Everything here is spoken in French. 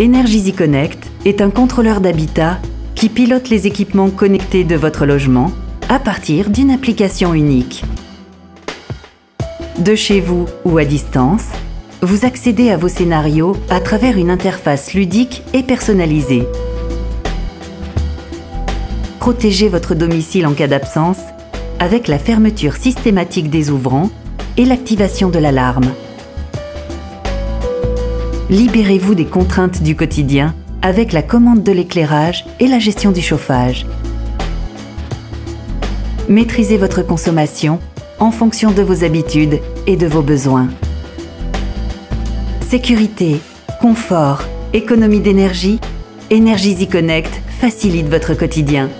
Energizy Connect est un contrôleur d'habitat qui pilote les équipements connectés de votre logement à partir d'une application unique. De chez vous ou à distance, vous accédez à vos scénarios à travers une interface ludique et personnalisée. Protégez votre domicile en cas d'absence avec la fermeture systématique des ouvrants et l'activation de l'alarme. Libérez-vous des contraintes du quotidien avec la commande de l'éclairage et la gestion du chauffage. Maîtrisez votre consommation en fonction de vos habitudes et de vos besoins. Sécurité, confort, économie d'énergie, Energizy Connect facilite votre quotidien.